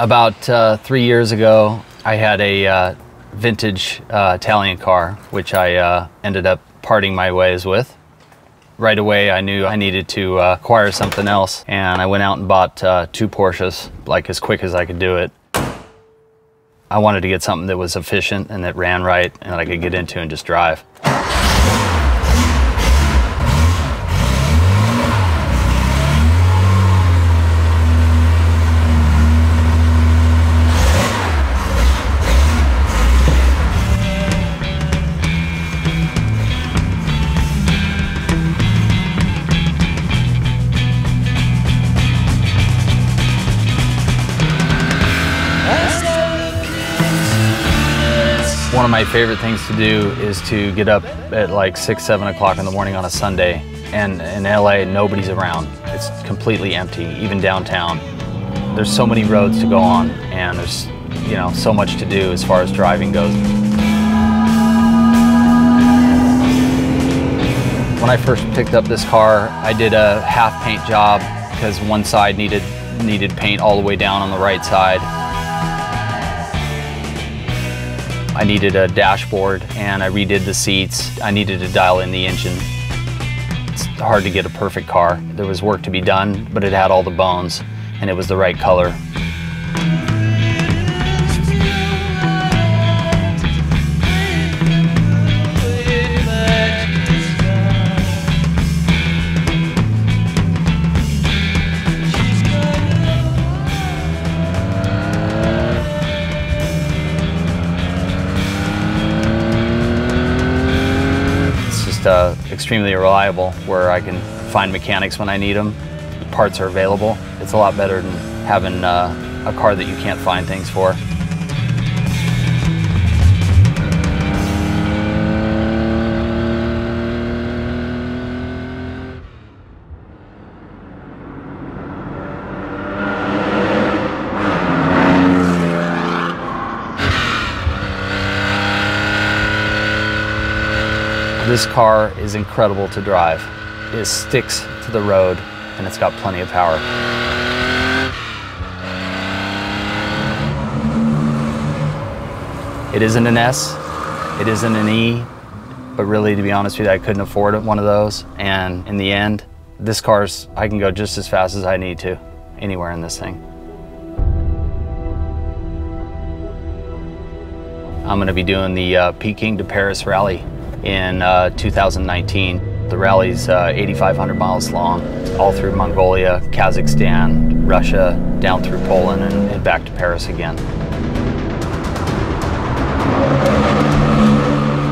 About uh, three years ago, I had a uh, vintage uh, Italian car, which I uh, ended up parting my ways with. Right away, I knew I needed to uh, acquire something else, and I went out and bought uh, two Porsches, like as quick as I could do it. I wanted to get something that was efficient and that ran right and that I could get into and just drive. One of my favorite things to do is to get up at like six, seven o'clock in the morning on a Sunday. And in LA, nobody's around. It's completely empty, even downtown. There's so many roads to go on, and there's you know so much to do as far as driving goes. When I first picked up this car, I did a half paint job because one side needed needed paint all the way down on the right side. I needed a dashboard and I redid the seats. I needed to dial in the engine. It's hard to get a perfect car. There was work to be done, but it had all the bones and it was the right color. Just uh, extremely reliable where I can find mechanics when I need them. Parts are available. It's a lot better than having uh, a car that you can't find things for. This car is incredible to drive. It sticks to the road and it's got plenty of power. It isn't an S, it isn't an E, but really to be honest with you, I couldn't afford one of those. And in the end, this car's, I can go just as fast as I need to anywhere in this thing. I'm gonna be doing the uh, Peking to Paris rally in uh, 2019. The rally's uh, 8,500 miles long, all through Mongolia, Kazakhstan, Russia, down through Poland, and, and back to Paris again.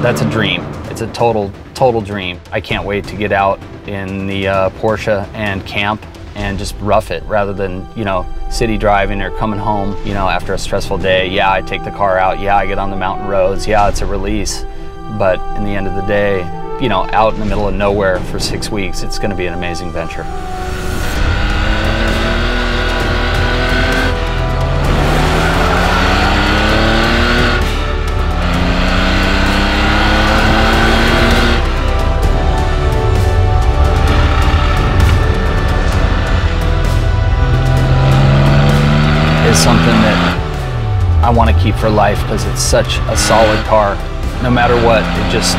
That's a dream. It's a total, total dream. I can't wait to get out in the uh, Porsche and camp and just rough it rather than, you know, city driving or coming home, you know, after a stressful day. Yeah, I take the car out. Yeah, I get on the mountain roads. Yeah, it's a release. But in the end of the day, you know, out in the middle of nowhere for six weeks, it's going to be an amazing venture. Is something that I want to keep for life because it's such a solid car. No matter what, it just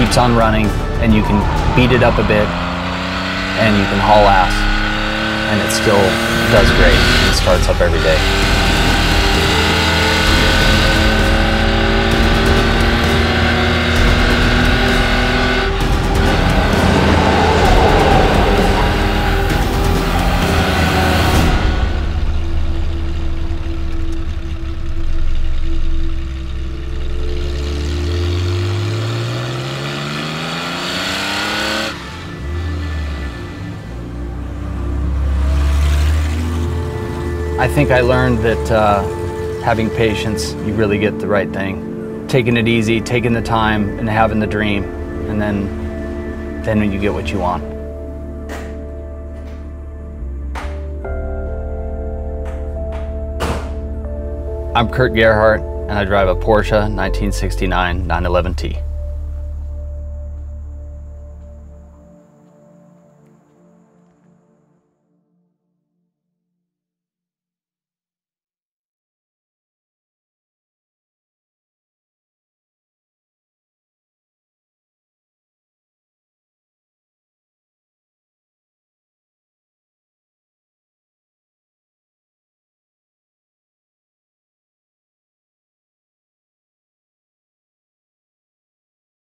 keeps on running and you can beat it up a bit and you can haul ass and it still does great. It starts up every day. I think I learned that uh, having patience, you really get the right thing. Taking it easy, taking the time, and having the dream, and then, then you get what you want. I'm Kurt Gerhardt, and I drive a Porsche 1969 911T.